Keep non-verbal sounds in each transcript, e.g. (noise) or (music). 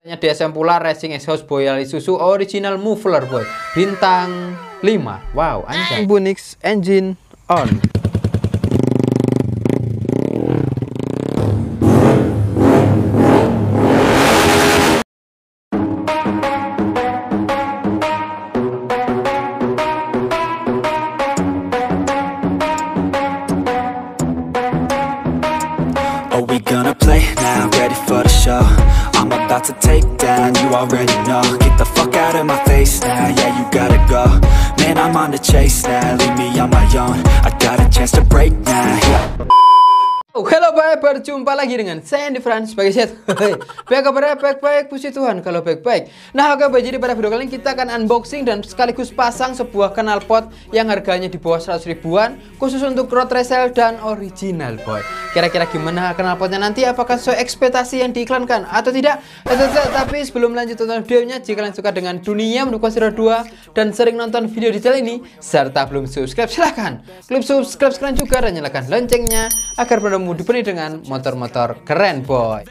DSM pula Racing Exhaust Boyali Susu Original Muffler boy. Bintang 5 Wow anjay. Bunix engine on berjumpa lagi dengan saya Andy Frans sebagai set. baik kabarnya baik-baik, puji Tuhan kalau baik-baik. Nah oke baik, jadi pada video kali ini kita akan unboxing dan sekaligus pasang sebuah knalpot yang harganya di bawah 100 ribuan khusus untuk road resell dan original boy. Kira-kira gimana knalpotnya nanti? Apakah sesuai ekspektasi yang diiklankan atau tidak? Tapi sebelum lanjut tonton videonya, jika kalian suka dengan dunia mendukung Zero 2 dan sering nonton video channel ini serta belum subscribe silahkan klik subscribe sekarang juga dan nyalakan loncengnya agar kamu dipenuhi dengan motor-motor keren boy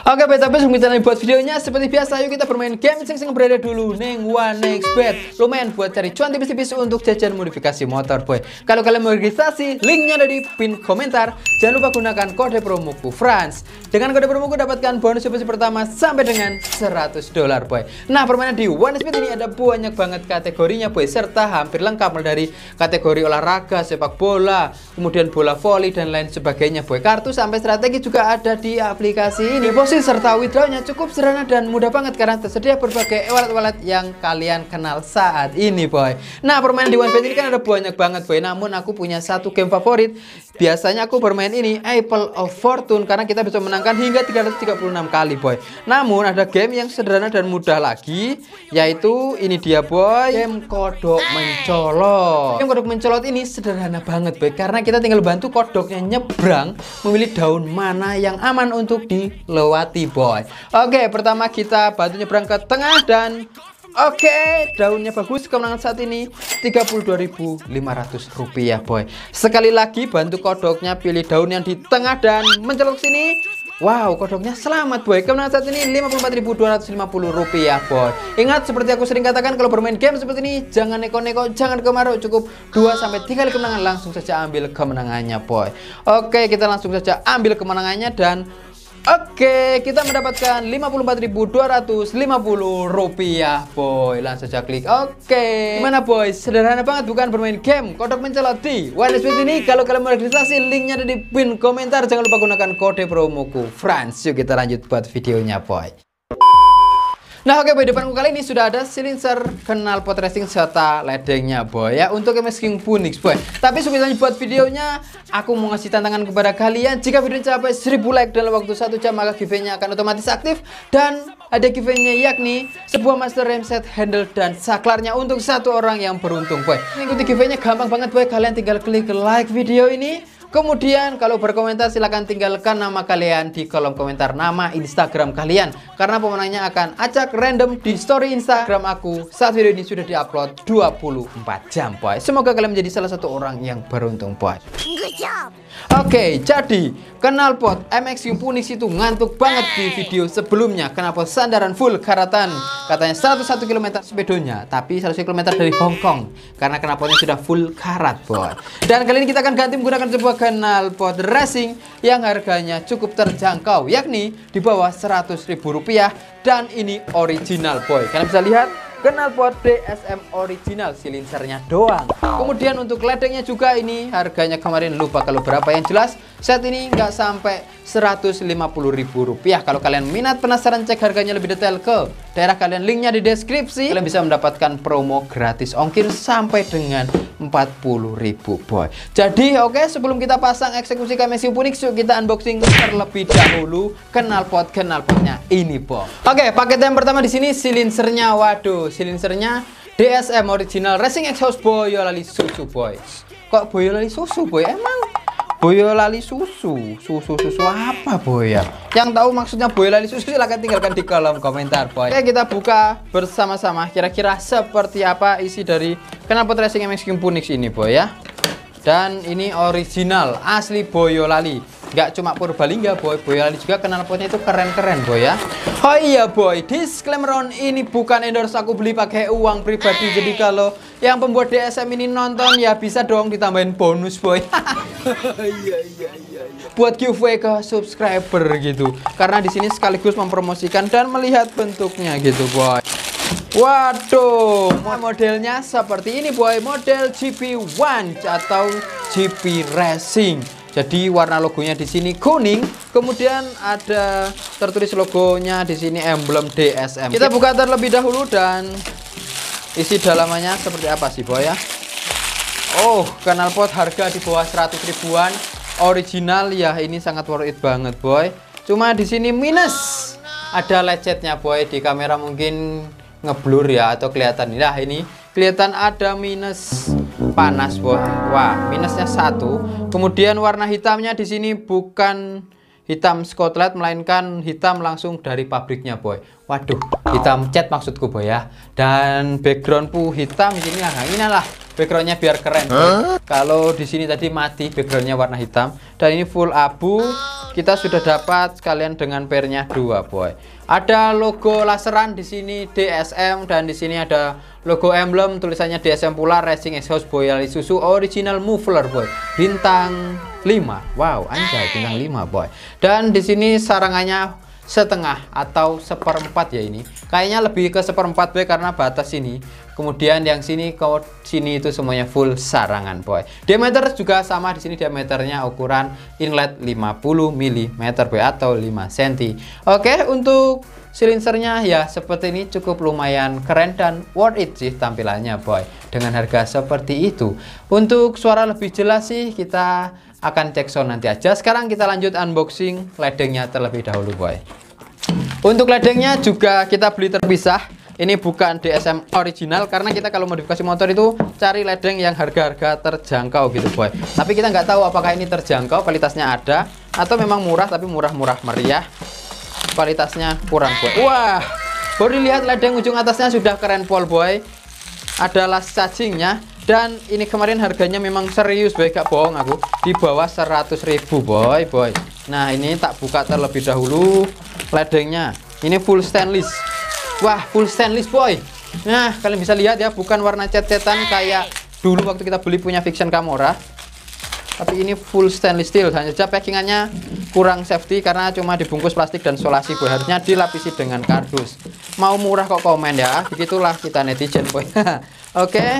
Oke, okay, kita lanjut buat videonya, seperti biasa, yuk kita bermain game sing sing berada dulu neng One Next Bet. Lumayan buat cari cuan tipis-tipis untuk jajan modifikasi motor, boy. Kalau kalian mau registrasi, linknya ada di pin komentar. Jangan lupa gunakan kode promoku France. Dengan kode promoku dapatkan bonus deposit pertama sampai dengan 100 dolar, boy. Nah, permainan di One Next Bet ini ada banyak banget kategorinya, boy, serta hampir lengkap mulai dari kategori olahraga, sepak bola, kemudian bola voli dan lain sebagainya, boy. Kartu sampai strategi juga ada di aplikasi ini, bos deposit serta withdrawnya cukup sederhana dan mudah banget karena tersedia berbagai wallet-wallet yang kalian kenal saat ini boy. Nah permainan di OneBet ini kan ada banyak banget boy. Namun aku punya satu game favorit Biasanya aku bermain ini Apple of Fortune Karena kita bisa menangkan hingga 336 kali boy. Namun ada game yang sederhana dan mudah lagi Yaitu ini dia boy. Game kodok mencolot. Game kodok mencolot ini sederhana banget boy Karena kita tinggal bantu kodoknya nyebrang Memilih daun mana yang aman untuk dilewati boy. Oke pertama kita bantu nyebrang ke tengah dan Oke, daunnya bagus kemenangan saat ini 32.500 rupiah boy Sekali lagi bantu kodoknya pilih daun yang di tengah dan mencelok sini Wow, kodoknya selamat boy. Kemenangan saat ini 54.250 rupiah boy. Ingat seperti aku sering katakan kalau bermain game seperti ini jangan neko-neko, jangan kemarau, cukup 2 sampai 3 kali kemenangan langsung saja ambil kemenangannya boy. Oke, kita langsung saja ambil kemenangannya dan Oke, kita mendapatkan 54.250 rupiah, boy. Langsung saja klik. Oke. Gimana, boy? Sederhana banget bukan bermain game. Kodok mencolot di Speed ini. Kalau kalian mau registrasi, linknya ada di pin komentar. Jangan lupa gunakan kode promoku France. Yuk kita lanjut buat videonya, boy. Nah oke okay, boy, depanku kali ini sudah ada silinser kenal pot racing serta ledengnya boy. Ya Untuk MS King Punix boy. Tapi sebelum buat videonya Aku mau ngasih tantangan kepada kalian. Jika video capai 1000 like dalam waktu 1 jam Maka giveaway-nya akan otomatis aktif. Dan ada giveaway-nya yakni Sebuah master ram set handle dan saklarnya Untuk satu orang yang beruntung boy. Mengikuti giveaway-nya gampang banget boy. Kalian tinggal klik like video ini Kemudian kalau berkomentar silahkan tinggalkan nama kalian di kolom komentar nama Instagram kalian. Karena pemenangnya akan acak random di story Instagram aku. Saat video ini sudah diupload 24 jam boy. Semoga kalian menjadi salah satu orang yang beruntung boy. Good job. Oke okay, jadi knalpot MX Punix itu ngantuk banget di video sebelumnya. Knalpot sandaran full karatan? Katanya 101 km sepedonya Tapi 100 km dari Hongkong Karena knalpotnya sudah full karat boy. Dan kali ini kita akan ganti menggunakan sebuah knalpot racing yang harganya cukup terjangkau yakni di bawah 100 ribu rupiah. Dan ini original boy. Kalian bisa lihat knalpot DSM original silinsernya doang. Kemudian untuk ledengnya juga ini harganya kemarin lupa kalau berapa. Yang jelas saat ini nggak sampai Rp150.000 kalau kalian minat penasaran cek harganya lebih detail ke daerah kalian linknya di deskripsi. Kalian bisa mendapatkan promo gratis ongkir sampai dengan 40.000 boy. Jadi oke okay, sebelum kita pasang eksekusi KMSU Punix yuk kita unboxing terlebih dahulu knalpot knalpotnya ini boy. Oke okay, paket yang pertama di sini silinsernya waduh silinsernya DSM original racing exhaust Boyolali susu boys. Kok Boyolali susu boy? Emang Boyolali susu. Susu susu apa boy? Ya Yang tahu maksudnya Boyolali susu silahkan tinggalkan di kolom komentar boy. Oke kita buka bersama-sama. Kira-kira seperti apa isi dari Kenapa Racing MX King Punix ini boy ya? Dan ini original Asli Boyolali nggak cuma Purbalingga boy. Boyolali juga knalpotnya itu keren-keren boy ya. Oh iya boy. Disclaimer on ini bukan endorse aku beli pakai uang pribadi. Jadi kalau yang pembuat DSM ini nonton ya bisa dong ditambahin bonus boy. (laughs) Iya iya iya buat giveaway ke subscriber gitu. Karena di sini sekaligus mempromosikan dan melihat bentuknya gitu boy. Waduh, modelnya seperti ini boy, model GP1 atau GP Racing. Jadi warna logonya di sini kuning, kemudian ada tertulis logonya di sini emblem DSM. Kita buka terlebih dahulu dan isi dalamannya seperti apa sih boy ya? Oh, knalpot harga di bawah 100 ribuan, original ya ini sangat worth it banget boy. Cuma di sini minus, ada lecetnya boy di kamera mungkin ngeblur ya atau kelihatan nah ini kelihatan ada minus panas boy wah minusnya satu. Kemudian warna hitamnya di sini bukan hitam Scotland melainkan hitam langsung dari pabriknya boy. Waduh hitam cat maksudku boy ya. Dan background pu hitam di sini. Nah inilah backgroundnya biar keren huh? kalau di sini tadi mati backgroundnya warna hitam. Dan ini full abu. Kita sudah dapat sekalian dengan pernya dua boy ada logo laseran di sini DSM dan di sini ada logo emblem tulisannya DSM pula Racing Exhaust Boyali Susu original muffler boy bintang 5 wow anjay bintang 5 boy. Dan di sini sarangannya setengah atau seperempat ya ini. Kayaknya lebih ke seperempat boy karena batas ini. Kemudian yang sini ke sini itu semuanya full sarangan boy. Diameter juga sama di sini diameternya ukuran inlet 50 mm boy atau 5 cm oke untuk silinsernya ya seperti ini cukup lumayan keren dan worth it sih tampilannya boy dengan harga seperti itu. Untuk suara lebih jelas sih kita akan cek sound nanti aja. Sekarang kita lanjut unboxing ledengnya terlebih dahulu boy. Untuk ledengnya juga kita beli terpisah. Ini bukan DSM original karena kita kalau modifikasi motor itu cari ledeng yang harga-harga terjangkau gitu boy. Tapi kita nggak tahu apakah ini terjangkau kualitasnya ada atau memang murah tapi murah-murah meriah. Kualitasnya kurang boy. Wah baru lihat ledeng ujung atasnya sudah keren pol boy. Ada last chargingnya dan ini kemarin harganya memang serius boy. Gak bohong aku. Di bawah 100 ribu boy boy. Nah ini tak buka terlebih dahulu ledengnya. Ini full stainless. Wah full stainless boy. Nah kalian bisa lihat ya bukan warna cat-catan kayak dulu waktu kita beli punya Fiction Camora tapi ini full stainless steel. Hanya saja packingannya kurang safety karena cuma dibungkus plastik dan solasi boy. Harusnya dilapisi dengan kardus. Mau murah kok komen ya. Begitulah kita netizen boy. (laughs) Oke. okay.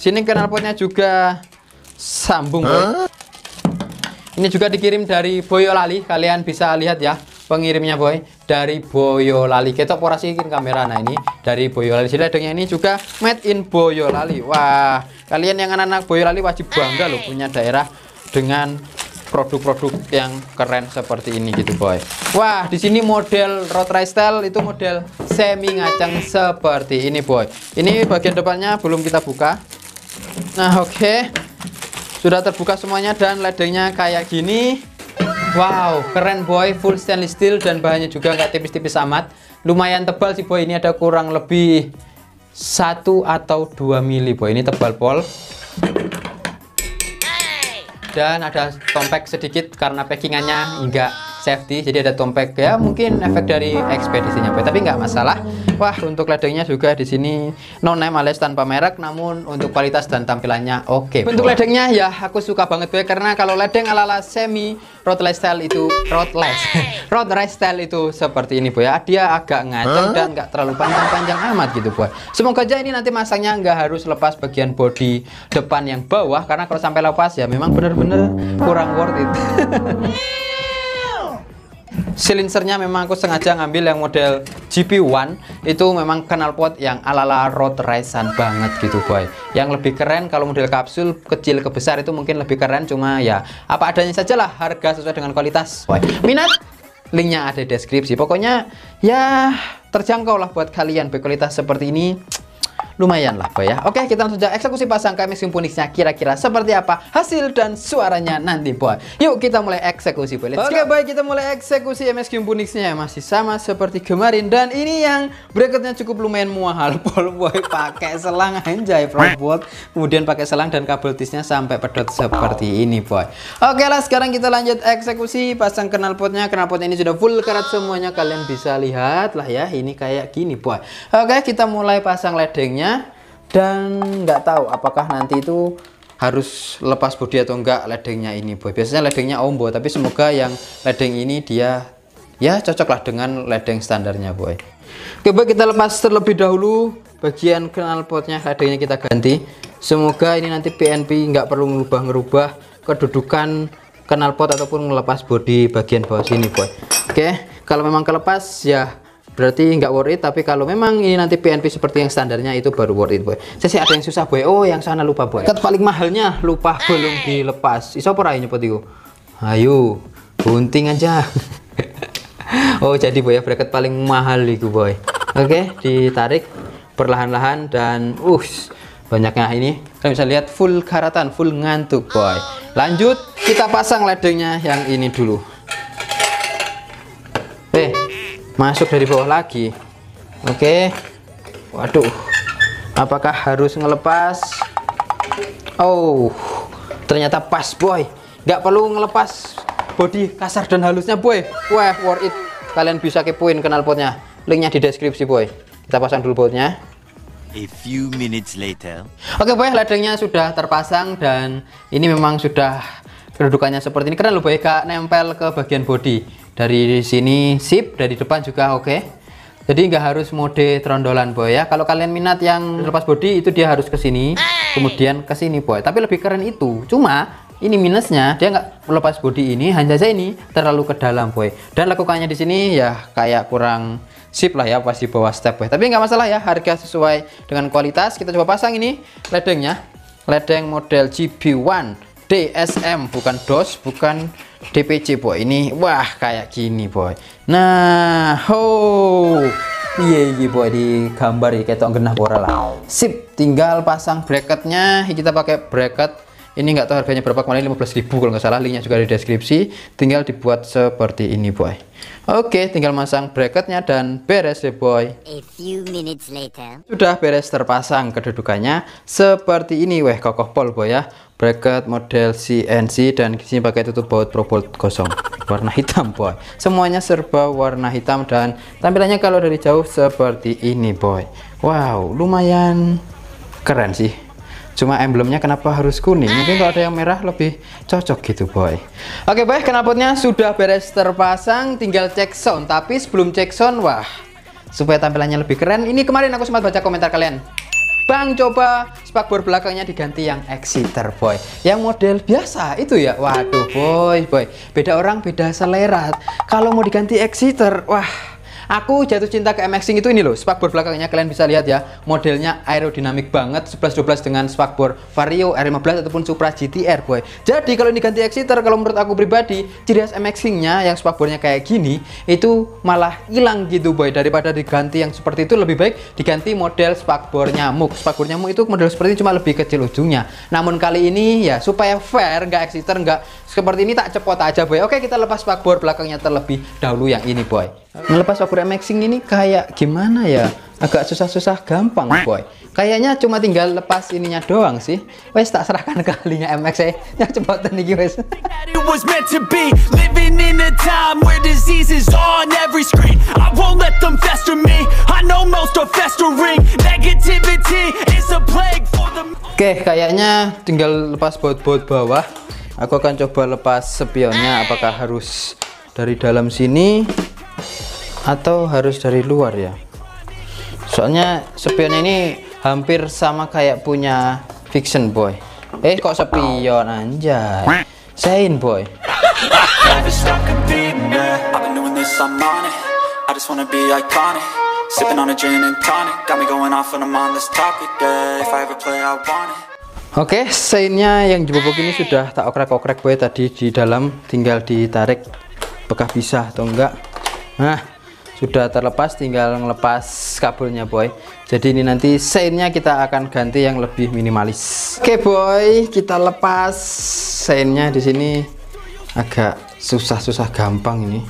Sini knalpotnya juga sambung, huh? Ini juga dikirim dari Boyolali. Kalian bisa lihat ya pengirimnya boy dari Boyolali. Kita porasikin kamera nah ini dari Boyolali. Siledengnya ini juga made in Boyolali. Wah, kalian yang anak-anak Boyolali wajib bangga loh punya daerah dengan produk-produk yang keren seperti ini gitu boy. Wah, di sini model road race style itu model semi ngacang seperti ini boy. Ini bagian depannya belum kita buka. Nah oke. Okay. Sudah terbuka semuanya dan ledengnya kayak gini. Wow keren boy. Full stainless steel dan bahannya juga nggak tipis-tipis amat. Lumayan tebal sih boy. Ini ada kurang lebih satu atau 2 mili boy. Ini tebal pol dan ada tompek sedikit karena packingannya enggak safety jadi ada tompek. Ya mungkin efek dari ekspedisinya tapi nggak masalah wah untuk ledengnya juga di sini no name alias tanpa merek namun untuk kualitas dan tampilannya oke okay. untuk ledengnya ya aku suka banget ya karena kalau ledeng ala ala semi road style itu road road style itu seperti ini bu ya dia agak ngaceng huh? dan nggak terlalu panjang-panjang amat gitu bu semoga aja ini nanti masangnya nggak harus lepas bagian bodi depan yang bawah karena kalau sampai lepas ya memang bener-bener kurang worth it (laughs) silinsernya memang aku sengaja ngambil yang model GP1 itu memang knalpot yang ala-ala road racean banget gitu boy. Yang lebih keren kalau model kapsul kecil ke besar itu mungkin lebih keren. Cuma ya apa adanya saja lah harga sesuai dengan kualitas boy. Minat? Linknya ada di deskripsi. Pokoknya ya terjangkau lah buat kalian berkualitas seperti ini lumayan lah boy ya. Oke kita langsung saja eksekusi pasang KMX Symphonix-nya kira-kira seperti apa hasil dan suaranya nanti boy? Yuk kita mulai eksekusi boy. Let's oke boy kita mulai eksekusi MX Symphonix-nya masih sama seperti kemarin. Dan ini yang bracketnya cukup lumayan mahal (laughs) boy pakai selang anjay bolt kemudian pakai selang dan kabel tisnya sampai pedot seperti ini boy. Oke lah sekarang kita lanjut eksekusi pasang knalpotnya knalpot ini sudah full karat semuanya. Kalian bisa lihat lah ya ini kayak gini boy. Oke kita mulai pasang ledengnya dan nggak tahu apakah nanti itu harus lepas bodi atau enggak ledengnya ini boy. Biasanya ledengnya ombo tapi semoga yang ledeng ini dia ya cocoklah dengan ledeng standarnya boy. Oke boy kita lepas terlebih dahulu bagian knalpotnya ledengnya kita ganti. Semoga ini nanti PNP nggak perlu ngerubah-ngerubah kedudukan knalpot ataupun melepas bodi bagian bawah sini boy. Oke kalau memang kelepas ya berarti nggak worth it tapi kalau memang ini nanti PNP seperti yang standarnya itu baru worth it boy. Saya sih ada yang susah boy. Oh yang sana lupa boy. Kat paling mahalnya lupa belum dilepas. Iso apa nyepot itu ayo bunting aja. (laughs) Oh jadi boy ya bracket paling mahal itu boy. Oke ditarik perlahan-lahan dan uh banyaknya ini. Kalian bisa lihat full karatan full ngantuk boy. Lanjut kita pasang ledengnya yang ini dulu masuk dari bawah lagi. Oke. Waduh. Apakah harus ngelepas? Oh. Ternyata pas boy. Nggak perlu ngelepas. Body kasar dan halusnya boy. Wah worth it. Kalian bisa kepoin knalpotnya linknya di deskripsi boy. Kita pasang dulu bautnya A few minutes later. Oke boy, ledengnya sudah terpasang dan ini memang sudah kedudukannya seperti ini. Keren loh boy, gak nempel ke bagian body dari sini sip dari depan juga oke. Okay. jadi nggak harus mode trondolan boy ya. Kalau kalian minat yang lepas body itu dia harus ke sini kemudian ke sini boy. Tapi lebih keren itu. Cuma ini minusnya dia nggak melepas body ini hanya saja ini terlalu ke dalam boy. Dan lakukannya di sini ya kayak kurang sip lah ya pas di bawah step boy. Tapi nggak masalah ya harga sesuai dengan kualitas. Kita coba pasang ini ledengnya ledeng model GB1 DSM bukan DOS bukan DPC boy. Ini wah kayak gini boy. Nah oh iya iya boy di gambar ya ketok genah lah. Sip tinggal pasang bracketnya. Kita pakai bracket ini nggak tahu harganya berapa kemarin 15.000 kalau nggak salah linknya juga di deskripsi. Tinggal dibuat seperti ini boy. Oke tinggal masang bracketnya dan beres deh boy. A few minutes later. sudah beres terpasang kedudukannya seperti ini weh kokoh pol boy ya. Bracket model CNC dan di sini pakai tutup baut Pro Bolt kosong. Warna hitam boy. Semuanya serba warna hitam dan tampilannya kalau dari jauh seperti ini boy. Wow lumayan keren sih cuma emblemnya kenapa harus kuning? Mungkin kalau ada yang merah lebih cocok gitu boy. Oke boy knalpotnya sudah beres terpasang tinggal cek sound. Tapi sebelum cek sound wah supaya tampilannya lebih keren ini kemarin aku sempat baca komentar kalian. Bang coba spakbor belakangnya diganti yang exciter boy. Yang model biasa itu ya? Waduh boy boy. Beda orang beda selera. Kalau mau diganti exciter wah Aku jatuh cinta ke MX itu ini loh, spakbor belakangnya kalian bisa lihat ya, modelnya aerodinamik banget 1112 dengan spakbor Vario R15 ataupun Supra GTR boy. Jadi kalau ini ganti exciter kalau menurut aku pribadi, ciri khas MX-nya yang spakbornya kayak gini itu malah hilang gitu boy daripada diganti yang seperti itu lebih baik diganti model spakbor nyamuk. Spakbor nyamuk itu model seperti ini cuma lebih kecil ujungnya. Namun kali ini ya supaya fair nggak exciter nggak seperti ini tak cepot aja boy. Oke kita lepas spakbor belakangnya terlebih dahulu yang ini boy. Ngelepas spakbor MXing ini kayak gimana ya? Agak susah-susah gampang boy. Kayaknya cuma tinggal lepas ininya doang sih. Wes tak serahkan kalinya MX ya. Ya cepetan nih wes. Oke, kayaknya tinggal lepas baut-baut bawah. Aku akan coba lepas spionnya apakah harus dari dalam sini atau harus dari luar ya? Soalnya spion ini hampir sama kayak punya fiction boy. Eh kok spion anjay? Sein boy. Oke, okay, seinnya yang jebobok ini sudah tak okrek-okrek boy tadi di dalam. Tinggal ditarik apakah bisa atau enggak nah sudah terlepas tinggal ngelepas kabelnya boy. Jadi ini nanti seinnya kita akan ganti yang lebih minimalis. Oke okay, boy kita lepas seinnya di sini. Agak susah-susah gampang ini.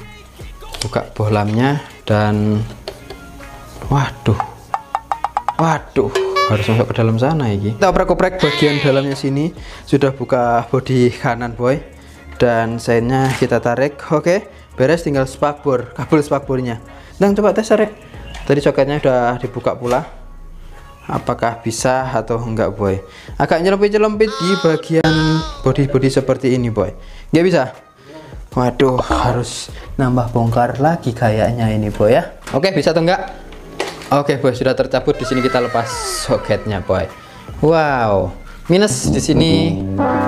Buka bohlamnya dan waduh. Waduh harus masuk ke dalam sana ya, ini kita oprek-oprek bagian dalamnya sini. Sudah buka bodi kanan boy. Dan seinnya kita tarik oke? okay beres tinggal spakbor kabel spakbornya Nang coba tes rek. Tadi soketnya udah dibuka pula. Apakah bisa atau enggak boy? Agak nyelempit-nyelempit di bagian body-body seperti ini boy. Nggak bisa? Waduh harus nambah bongkar lagi kayaknya ini boy ya. Oke bisa atau enggak? Oke boy sudah tercabut. Di sini kita lepas soketnya boy. Wow minus di sini.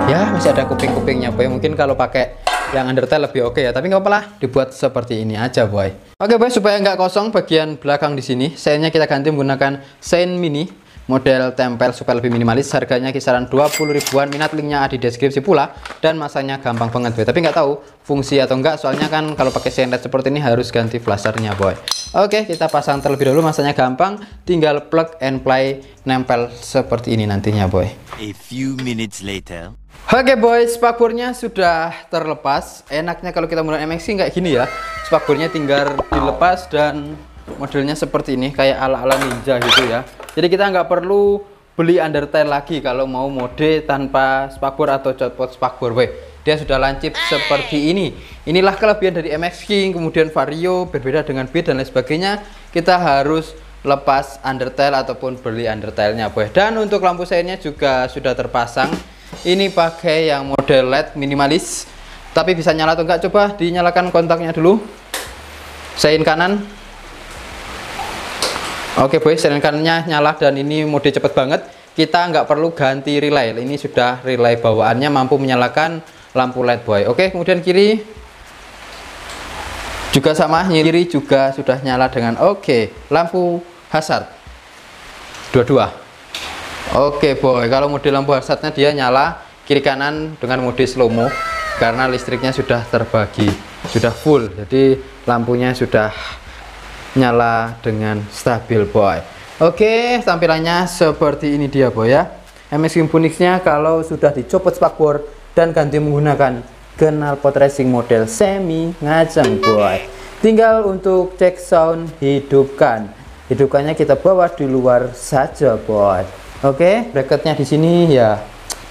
Ya masih ada kuping-kupingnya boy. Mungkin kalau pakai yang Undertale lebih oke okay ya tapi nggak apa lah dibuat seperti ini aja boy. Oke okay boy supaya nggak kosong bagian belakang di sini seinnya kita ganti menggunakan sein mini model tempel supaya lebih minimalis. Harganya kisaran 20 ribuan minat linknya ada di deskripsi pula dan masanya gampang banget boy. Tapi nggak tahu fungsi atau nggak, soalnya kan kalau pakai senet seperti ini harus ganti flashernya boy. Oke kita pasang terlebih dahulu masanya gampang. Tinggal plug and play nempel seperti ini nantinya boy. A few minutes later. Oke okay boys, spakbornya sudah terlepas. Enaknya kalau kita menggunakan MXC nggak gini ya. Spakbornya tinggal dilepas dan modelnya seperti ini, kayak ala-ala ninja gitu ya. Jadi kita nggak perlu beli undertail lagi kalau mau mode tanpa spakbor atau copot spakbor. Weh, dia sudah lancip seperti ini. Inilah kelebihan dari MX King, kemudian Vario, berbeda dengan B dan lain sebagainya. Kita harus lepas undertail ataupun beli undertailnya boy. Dan untuk lampu seinnya juga sudah terpasang ini pakai yang model LED minimalis. Tapi bisa nyala atau enggak? Coba dinyalakan kontaknya dulu. Sein kanan. Oke boy sein kanannya nyala dan ini mode cepet banget. Kita nggak perlu ganti relay. Ini sudah relay bawaannya mampu menyalakan lampu led boy. Oke kemudian kiri. Juga sama kiri juga sudah nyala dengan oke. Lampu hazard. Dua-dua. Oke boy, kalau mode lampu hazardnya dia nyala kiri kanan dengan mode slow mo karena listriknya sudah terbagi, sudah full. Jadi lampunya sudah nyala dengan stabil boy. Oke, tampilannya seperti ini dia boy ya. MSQ Phoenix-nya kalau sudah dicopot spakbor dan ganti menggunakan knalpot racing model semi ngaceng boy. Tinggal untuk cek sound hidupkan. Hidupkannya kita bawa di luar saja boy oke okay, bracketnya di sini ya.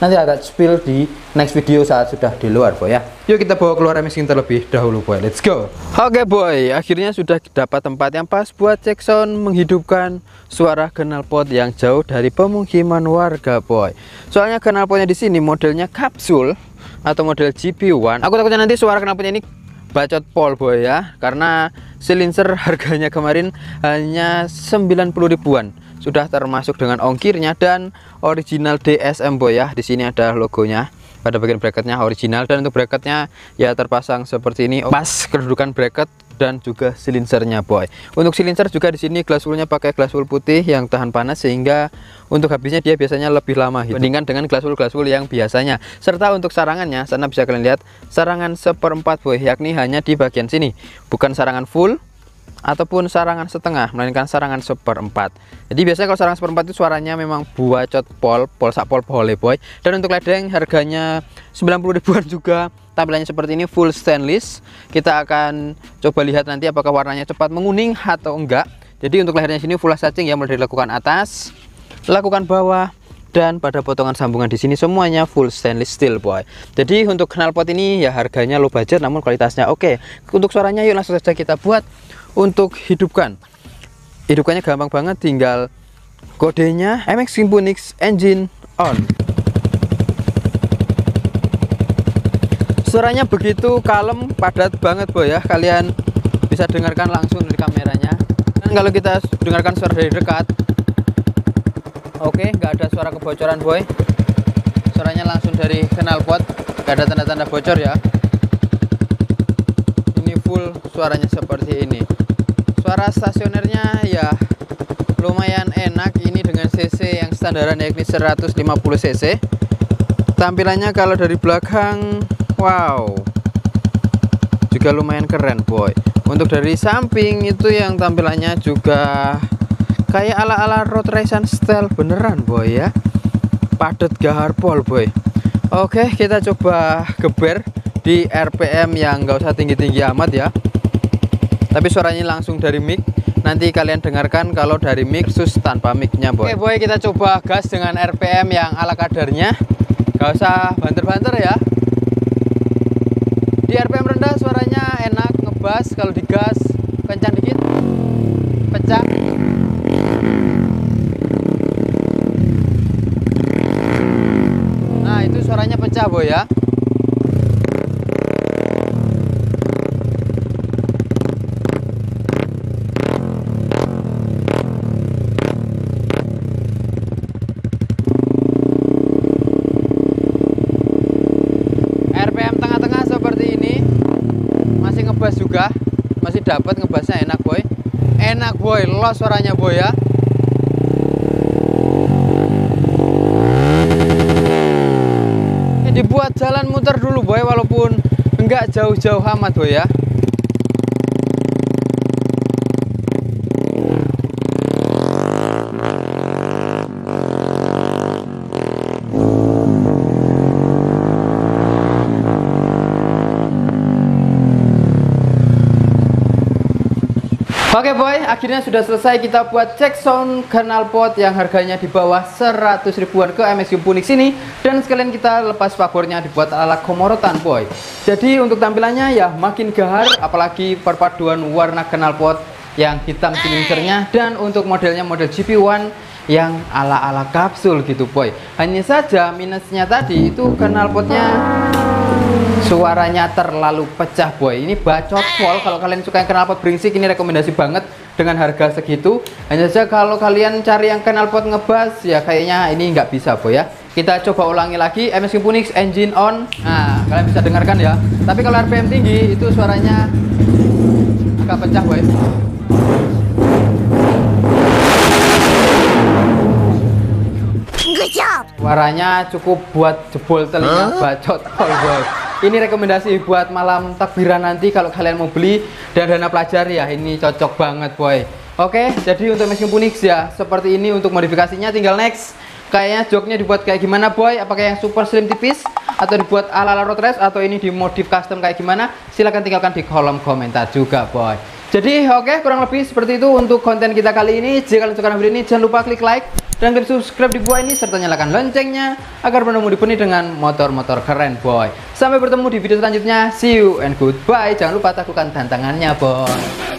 Nanti agak spill di next video saat sudah di luar boy ya. Yuk kita bawa keluar mesin terlebih dahulu boy. Let's go. Oke okay, boy. Akhirnya sudah dapat tempat yang pas buat cek sound menghidupkan suara knalpot yang jauh dari pemukiman warga boy. Soalnya knalpotnya di sini modelnya kapsul atau model GP1 aku takutnya nanti suara knalpotnya ini bacot pol boy ya. Karena silencer harganya kemarin hanya 90 ribuan sudah termasuk dengan ongkirnya dan original DSM Boy ya. Di sini ada logonya pada bagian bracketnya original. Dan untuk bracketnya ya terpasang seperti ini. Pas kedudukan bracket dan juga silinsernya boy. Untuk silinser juga di sini glass pakai glass putih yang tahan panas sehingga untuk habisnya dia biasanya lebih lama gitu. dengan glass wool yang biasanya. Serta untuk sarangannya sana bisa kalian lihat sarangan seperempat boy yakni hanya di bagian sini. Bukan sarangan full ataupun sarangan setengah melainkan sarangan seperempat. Jadi biasanya kalau sarangan seperempat itu suaranya memang buacot pol pol sakpol pole boy. Dan untuk ledeng harganya 90 ribuan juga. Tampilannya seperti ini full stainless. Kita akan coba lihat nanti apakah warnanya cepat menguning atau enggak. Jadi untuk lehernya sini full cacing yang mulai dilakukan atas lakukan bawah dan pada potongan sambungan di sini semuanya full stainless steel boy. Jadi untuk knalpot ini ya harganya low budget namun kualitasnya oke. Okay. untuk suaranya yuk langsung saja kita buat untuk hidupkan. Hidupkannya gampang banget tinggal kodenya MX Simponix engine on. Suaranya begitu kalem padat banget boy ya. Kalian bisa dengarkan langsung dari kameranya. Dan kalau kita dengarkan suara dari dekat. Oke okay, nggak ada suara kebocoran boy. Suaranya langsung dari knalpot nggak ada tanda-tanda bocor ya full suaranya seperti ini. Suara stasionernya ya lumayan enak ini dengan cc yang standaran yakni 150 cc tampilannya kalau dari belakang wow. Juga lumayan keren boy. Untuk dari samping itu yang tampilannya juga kayak ala-ala road racing style beneran boy ya. Padat gahar pol boy. Oke kita coba geber di RPM yang nggak usah tinggi-tinggi amat ya. Tapi suaranya langsung dari mic. Nanti kalian dengarkan kalau dari mic sus tanpa micnya boy. Oke boy kita coba gas dengan RPM yang ala kadarnya. Nggak usah banter-banter ya. Di RPM rendah suaranya enak ngebas. Kalau digas kencang dikit. Pecah. Nah itu suaranya pecah boy ya dapat ngebasnya enak boy. Enak boy. Los suaranya boy ya. Ini dibuat jalan muter dulu boy walaupun enggak jauh-jauh amat boy ya Oke boy, akhirnya sudah selesai kita buat cek sound knalpot yang harganya di bawah 100 ribuan ke MX Punix ini dan sekalian kita lepas pabornya dibuat ala komorotan boy. Jadi untuk tampilannya ya makin gahar apalagi perpaduan warna knalpot yang hitam silinsernya dan untuk modelnya model GP1 yang ala-ala kapsul gitu boy. Hanya saja minusnya tadi itu knalpotnya suaranya terlalu pecah boy. Ini bacot pol kalau kalian suka yang knalpot berisik ini rekomendasi banget dengan harga segitu. Hanya saja kalau kalian cari yang knalpot ngebas ya kayaknya ini nggak bisa boy ya. Kita coba ulangi lagi. MSQ Punix engine on. Nah kalian bisa dengarkan ya. Tapi kalau RPM tinggi itu suaranya agak pecah boy. Good job. Suaranya cukup buat jebol telinga bacot pol boy. Ini rekomendasi buat malam takbiran nanti kalau kalian mau beli dan dana pelajar ya ini cocok banget boy. Oke, jadi untuk mesin Punix ya seperti ini untuk modifikasinya tinggal next. Kayaknya joknya dibuat kayak gimana boy? Apakah yang super slim tipis atau dibuat ala-ala road race atau ini dimodif custom kayak gimana? Silahkan tinggalkan di kolom komentar juga boy. Jadi oke kurang lebih seperti itu untuk konten kita kali ini. Jika kalian suka video ini jangan lupa klik like dan klik subscribe di bawah ini serta nyalakan loncengnya agar menemu dipenuhi dengan motor-motor keren boy. Sampai bertemu di video selanjutnya. See you and goodbye. Jangan lupa lakukan tantangannya boy.